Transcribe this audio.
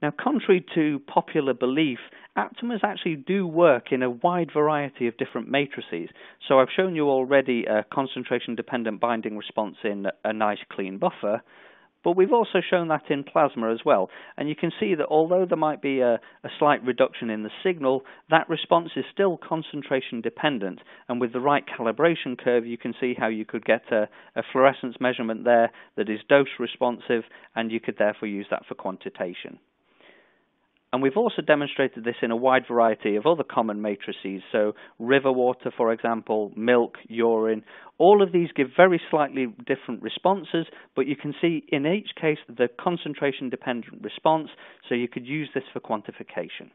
Now, contrary to popular belief, aptamers actually do work in a wide variety of different matrices. So I've shown you already a concentration dependent binding response in a nice clean buffer, but we've also shown that in plasma as well. And you can see that although there might be a, a, slight reduction in the signal, that response is still concentration dependent. And with the right calibration curve, you can see how you could get a, a fluorescence measurement there that is dose responsive, and you could therefore use that for quantitation. And we've also demonstrated this in a wide variety of other common matrices. So, river water, for example, milk, urine, all of these give very slightly different responses, but you can see in each case the concentration dependent response, so you could use this for quantification.